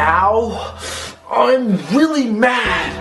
now I'm really mad.